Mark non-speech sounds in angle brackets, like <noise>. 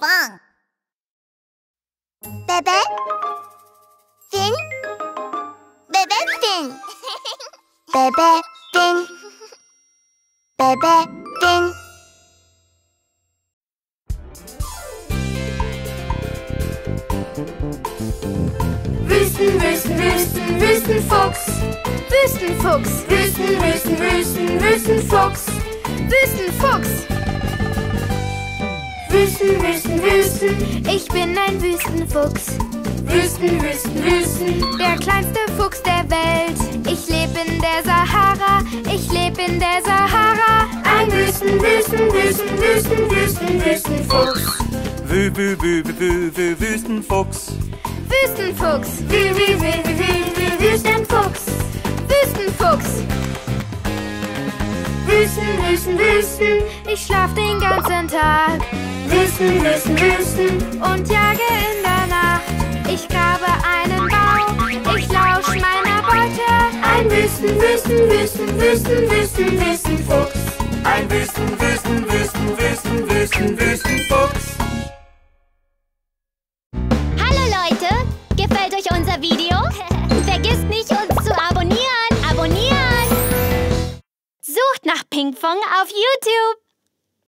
Wang. Bebe? Finn? Bebe Finn. <laughs> Bebe Finn. Bebe Finn. Wüsten, Wüsten, Wüsten, Wüstenfuchs. Wüstenfuchs. Wüsten, Wüsten, Wüsten, Wüstenfuchs. Wüsten, Wüsten, Wüsten. Ich bin ein Wüstenfuchs. Wüsten, Wüsten, Wüsten. Der kleinste Fuchs der Welt. Ich lebe in der Sahara. Ich lebe in der Sahara. Ein Wüsten, Wüsten, Wüsten, Wüsten, Wüsten, Wüstenfuchs. Wü, wü, wü, wü, wü, wü, Wüstenfuchs. Wüstenfuchs. Wü, wü, wü, wü, wü, wü, Wüstenfuchs. Wüstenfuchs. Wüsten, Wüsten, Wüsten. Ich schlaf den ganzen Tag. Wüsten, Wüsten. Und jage in der Nacht. Ich grabe einen Bau. Ich lausch meiner Beute. Ein Wüsten, Wüsten, Wüsten, Wüsten, Wüsten, Wüstenfuchs. Ein Wüsten, Wüsten, Wüsten, Wüsten, Wüsten, Wüstenfuchs. Hallo Leute, gefällt euch unser Video? Vergisst nicht, uns zu abonnieren. Abonnieren! Sucht nach Pinkfong auf YouTube.